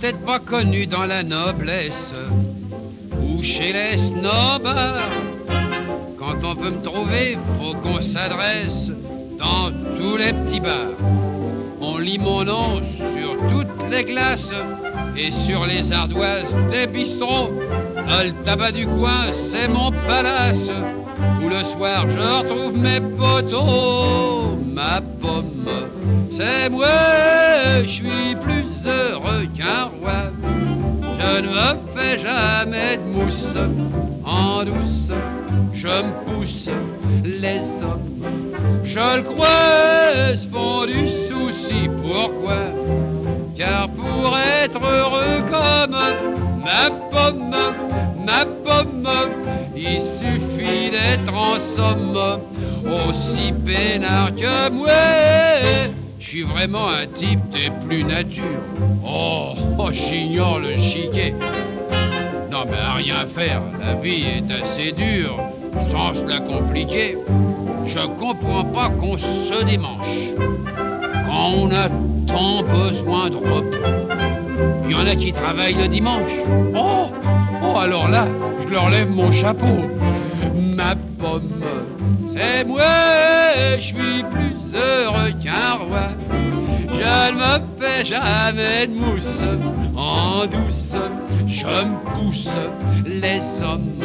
peut-être pas connu dans la noblesse ou chez les snobbards. Quand on veut me trouver, faut qu'on s'adresse dans tous les petits bars. On lit mon nom sur toutes les glaces et sur les ardoises des bistrots. le tabac du coin, c'est mon palace où le soir je retrouve mes poteaux. Ma pomme, c'est moi, je suis plus heureux qu'un roi. Je ne me fais jamais de mousse en douce, je me pousse les hommes. Je le crois, font du souci, pourquoi? Car pour être heureux comme ma pomme, ma pomme, il suffit d'être en somme aussi peinard que moi. Je suis vraiment un type des plus nature. Oh, oh j'ignore le chiquet. Non mais à rien faire, la vie est assez dure, sans se la compliquer. Je comprends pas qu'on se démanche quand on a tant besoin de repos. Il y en a qui travaillent le dimanche. Oh, oh alors là, je leur lève mon chapeau. Ma pomme, c'est moi, je suis plus heureux qu'un roi. Je ne me fais jamais de mousse en douce. Je me pousse les hommes,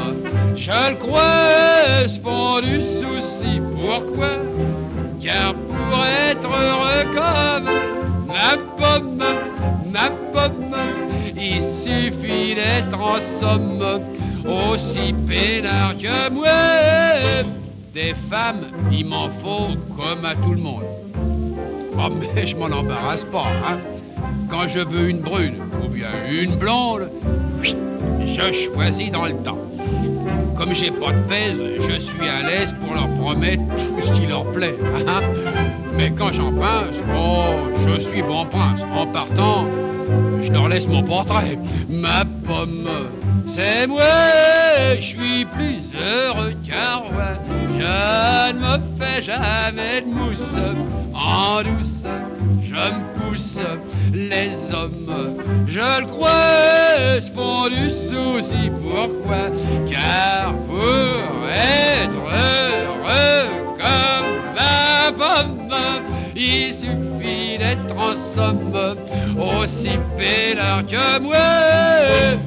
je le crois, se font du souci. Pourquoi? Car pour être heureux comme ma pomme, ma pomme, il suffit d'être en somme aussi peinard que moi. Des femmes, il m'en faut comme à tout le monde. Oh, mais je m'en embarrasse pas, hein. Quand je veux une brune ou bien une blonde, je choisis dans le temps. Comme j'ai pas de pèse, je suis à l'aise pour leur promettre tout ce qui leur plaît. Hein. Mais quand j'en passe, oh, je suis bon prince. En partant, je leur laisse mon portrait. Ma pomme, c'est moi, je suis plus heureux qu'un roi. Je ne me fais jamais de mousse en douce. Je me pousse les hommes, je le crois, se font du souci. Pourquoi? Car pour être heureux comme la pomme, il suffit d'être en somme aussi pélard que moi.